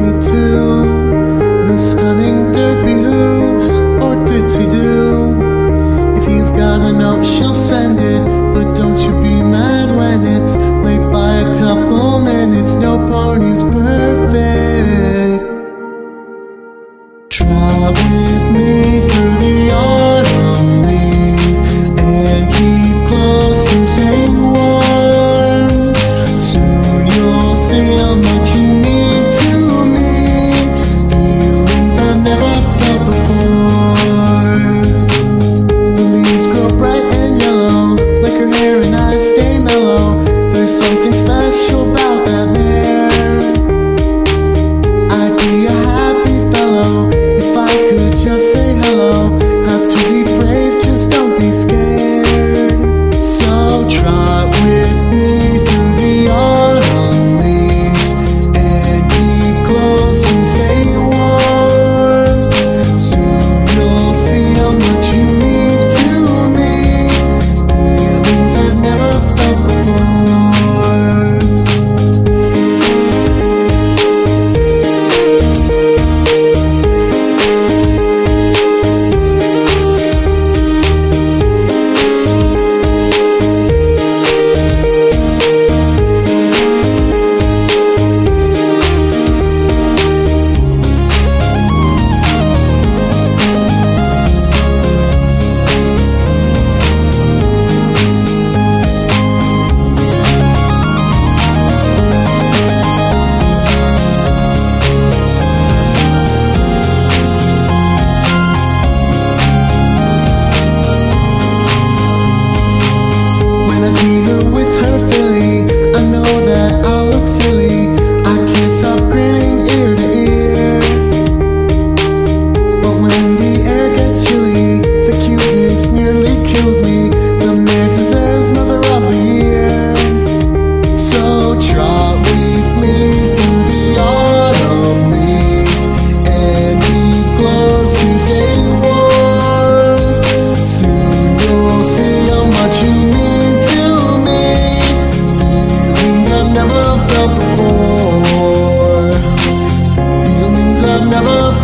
me to the stunning Derpy Hooves or Ditzy Doo. If you've got enough, she'll send it, but don't you be mad when it's late by a couple minutes. No pony's perfect. Trouble.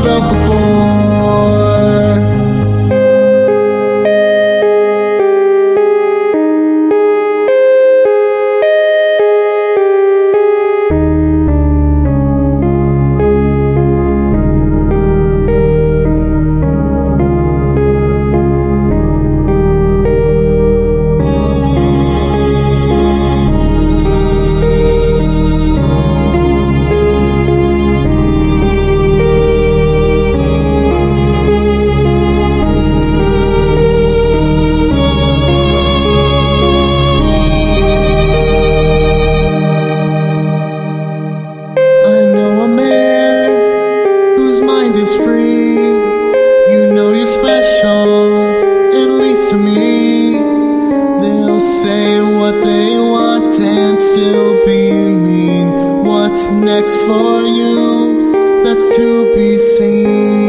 felt before and still be mean. What's next for you? That's to be seen.